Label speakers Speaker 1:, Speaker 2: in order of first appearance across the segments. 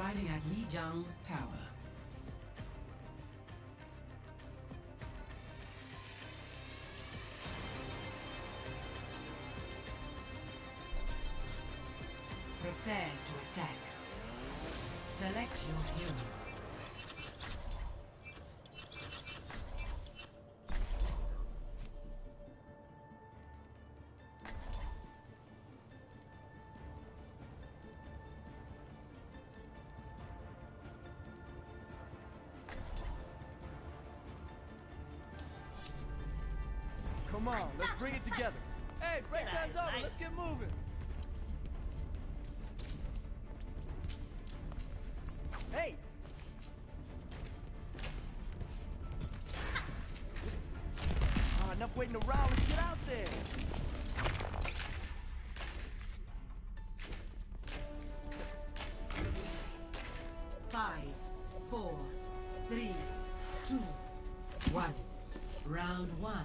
Speaker 1: arriving at Lijiang Tower.
Speaker 2: On, let's bring it together. Hey, break time's over. Let's get moving. Hey! Ah, enough waiting around. Let's get out there.
Speaker 1: Five, four, three, two, one. Round one.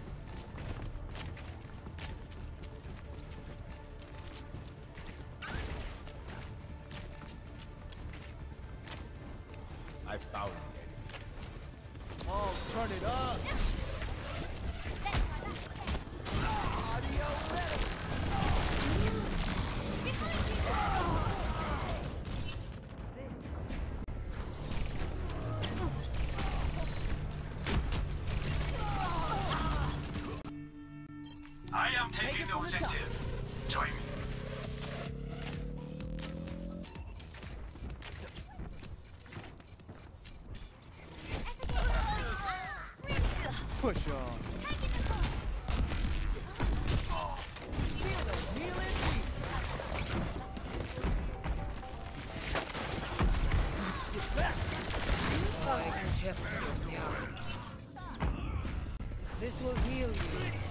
Speaker 3: Taking
Speaker 2: it
Speaker 3: the
Speaker 2: from
Speaker 3: objective. Join me.
Speaker 2: Push on. Feel the healing beat. Get back.
Speaker 4: This will heal you.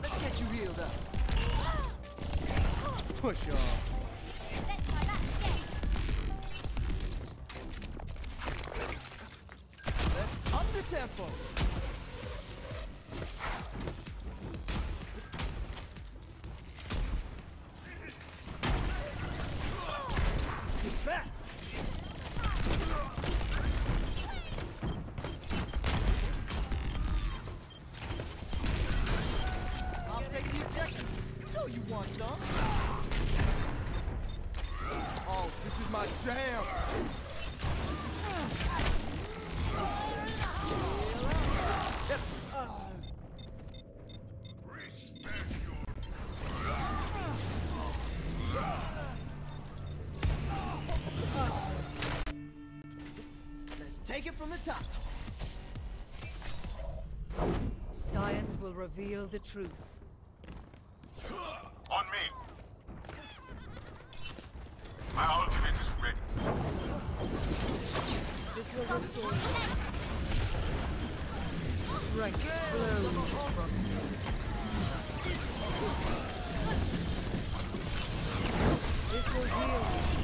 Speaker 2: Let's get you healed up. Push on. Take it from the top.
Speaker 4: Science will reveal the truth.
Speaker 5: On me. My ultimate is ready.
Speaker 4: This will restore. Strength flows from you. This will heal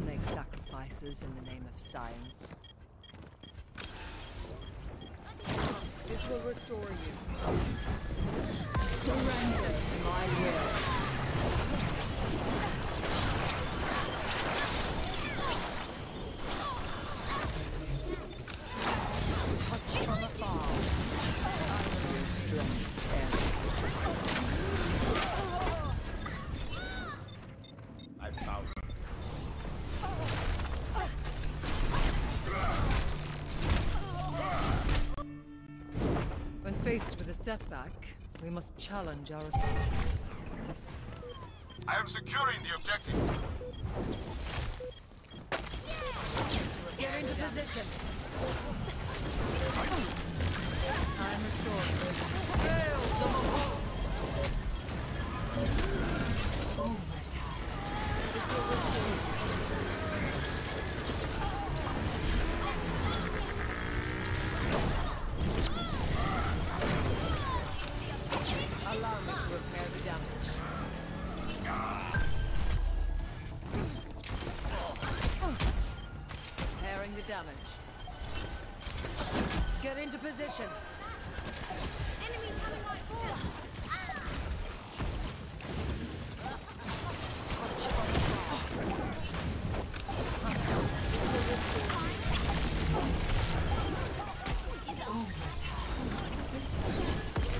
Speaker 4: make sacrifices in the name of science. This will restore you. Surrender to my will. Faced with a setback, we must challenge our assumptions.
Speaker 5: I am securing the objective.
Speaker 4: Get into position. Time restored. Fail, double Allow me to repair the damage. Repairing the damage. Get into position.
Speaker 6: Enemy coming right for us. Oh.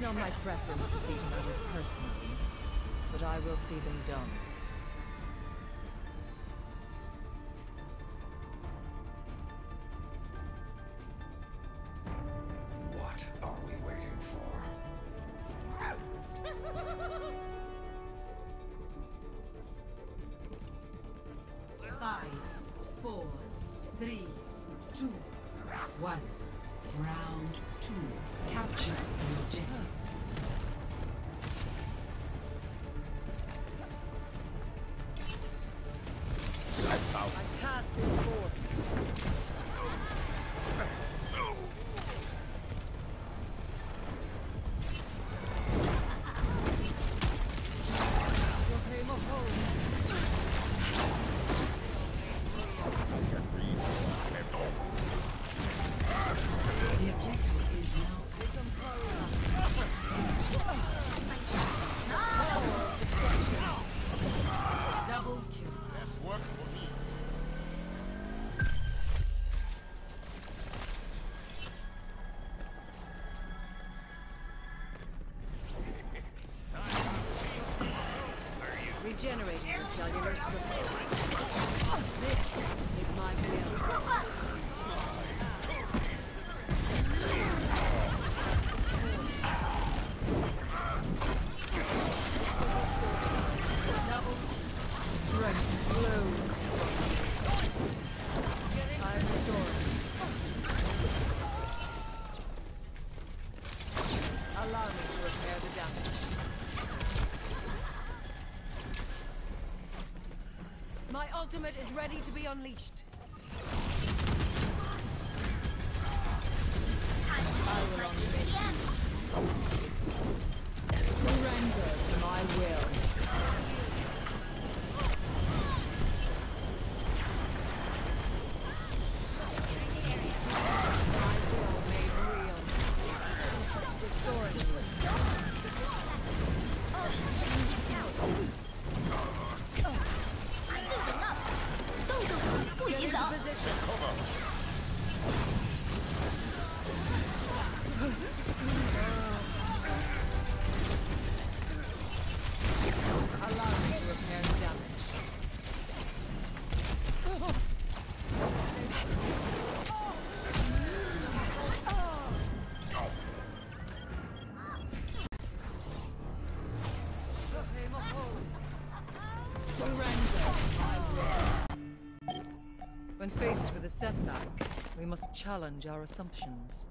Speaker 4: Is not my preference to see to matters personally, but I will see them done.
Speaker 3: What are we waiting for?
Speaker 1: Five, four, three, two, one. Round two. Capture the objective.
Speaker 4: Cellular structure. Ultimate is ready to be unleashed. I will unleash. Surrender to my will. Setback, we must challenge our assumptions.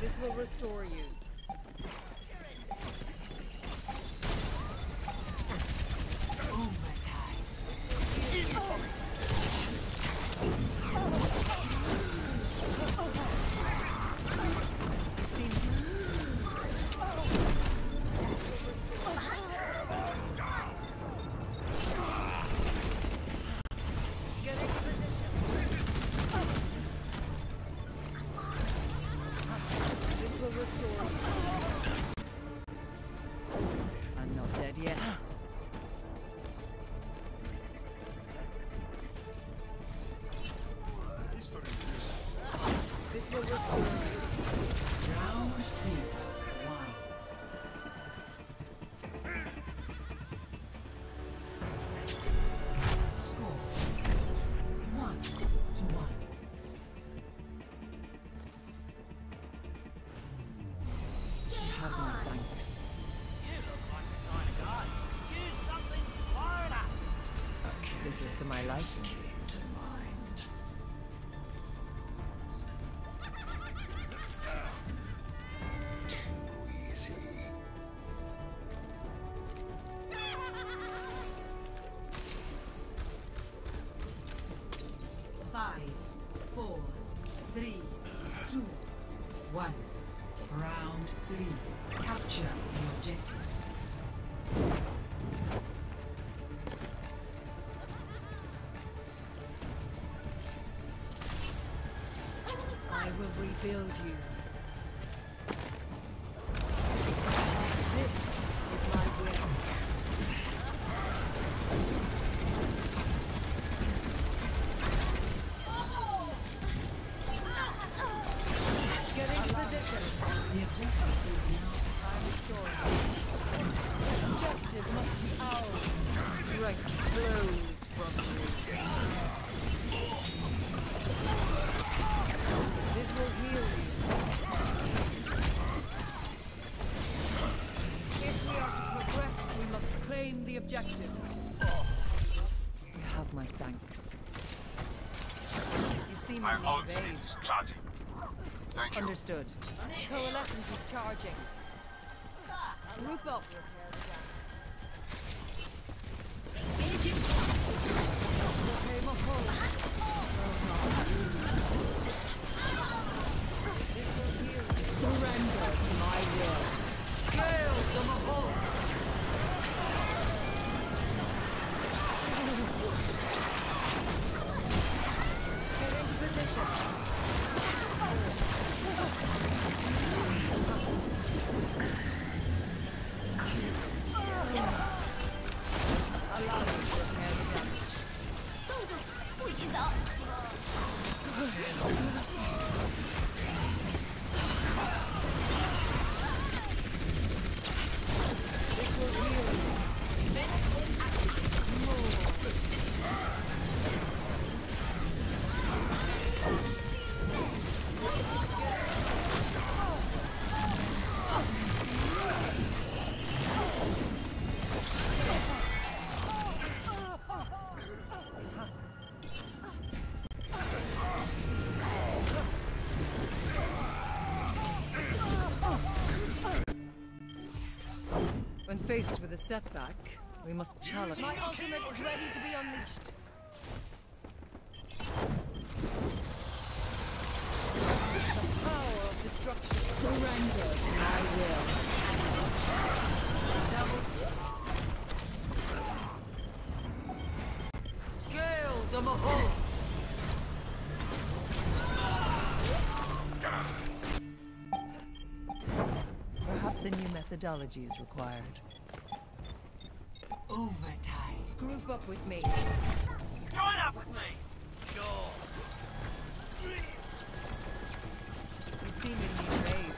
Speaker 4: This will restore you. My liking.
Speaker 1: Five, four, three, two, one. Round three. Capture the objective.
Speaker 4: Will rebuild you. You. Understood. Coalescence is charging. Group up. Surrender to my will. Gale the Mahol. Faced with a setback, we must challenge. My ultimate is ready to be unleashed. The power of destruction. Surrender to my will. Gale the Mahol. Perhaps a new methodology is required.
Speaker 1: Overtime.
Speaker 4: Group up with me.
Speaker 5: Join up with me. Sure.
Speaker 4: You seem in need of aid.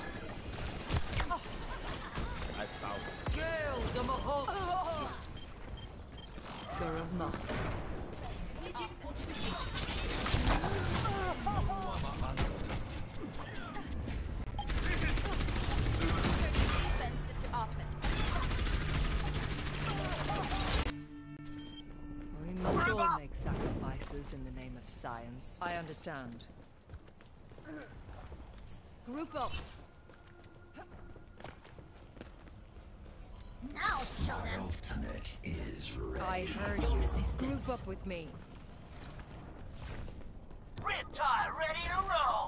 Speaker 5: I found
Speaker 4: Gale the Mahol. Gurav Mah. Sacrifices in the name of science. I understand. Group up!
Speaker 6: Now show them.
Speaker 3: Ultimate is ready.
Speaker 4: I heard you. Group up with me.
Speaker 5: Riptide ready to roll.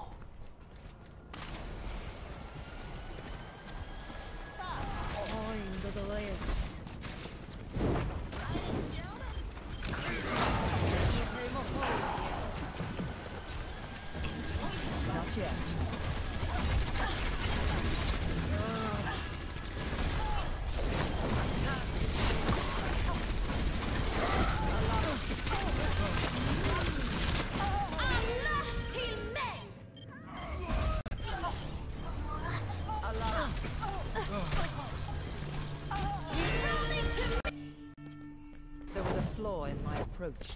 Speaker 4: my approach.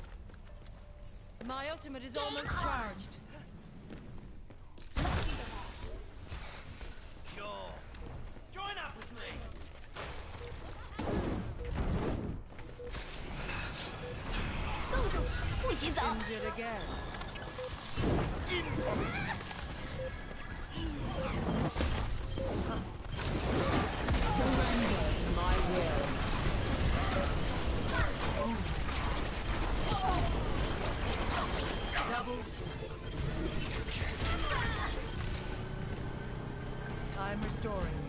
Speaker 4: My ultimate is almost charged.
Speaker 5: Sure. Join up with me.
Speaker 4: Injured again. Surrender to my will. I'm restoring